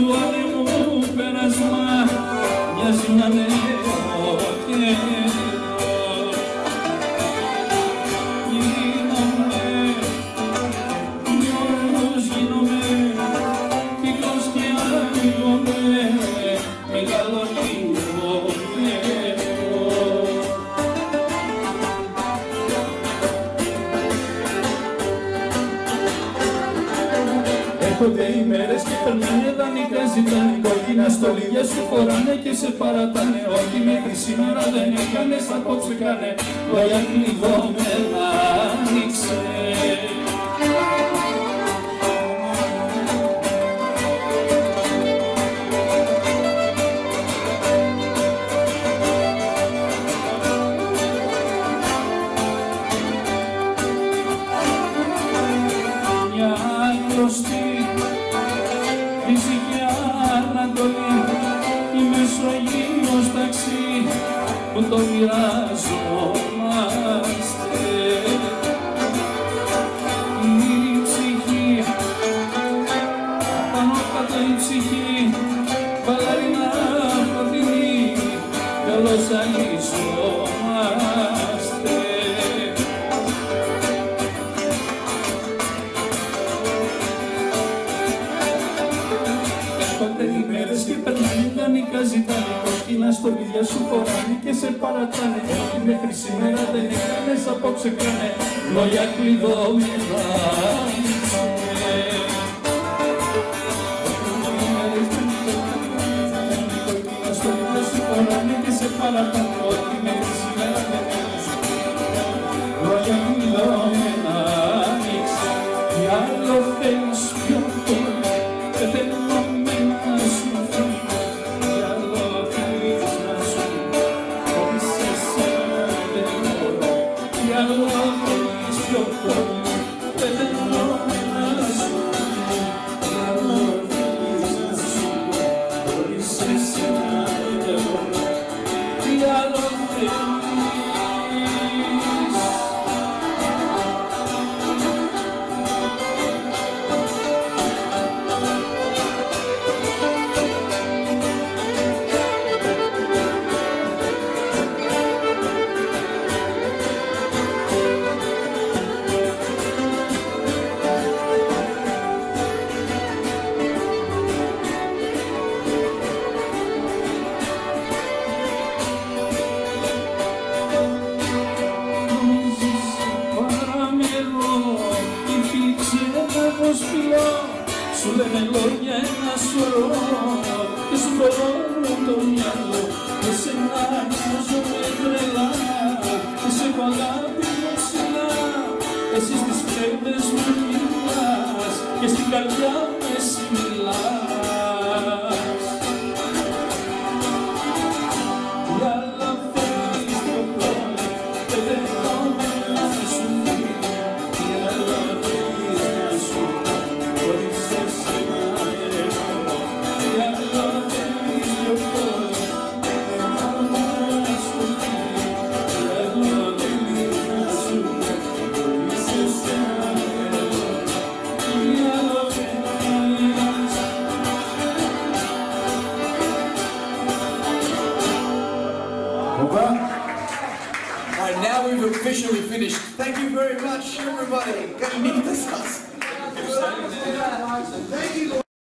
του άνεμου πέρασμα μοιάζει να είναι ο καιρός Γίνομαι, νιώθος γίνομαι κύκλος και ανοίγομαι Έρχονται οι μέρες και περνάνε δανεικά ζητάνε κόκκινα στολίδια σου φοράνε και σε παρατάνε. Ό,τι μέχρι σήμερα δεν έκανες απόψε κάνε. Λόγια κλειδώμενα άνοιξε φυσική Ανατολή η Μεσογείος ταξί που το μοιράζομαστε η ψυχή πάνω κάτω η ψυχή μπαλαρίνα φωτεινή καλώς αλυσόμαστε περνάνε ιδανικά ζητάνε Κόκκινα στολίδια σου φοράνε και σε παρατάνε. Ό,τι μέχρι σήμερα δεν έκανες απόψε κάνε. Λόγια κλειδώμενα Τι άλλο Σου λένε λόγια ένα σωρό Και σου μπορώ το μυαλό. Και σε με τρελά Και σε έχω αγάπης μου ψηλά. Εσύ στις φρέντες μου μιλάς Και στην καρδιά μου εσύ right, now we've officially finished. Thank you very much, everybody. Meet? Thank you.